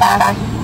Bye.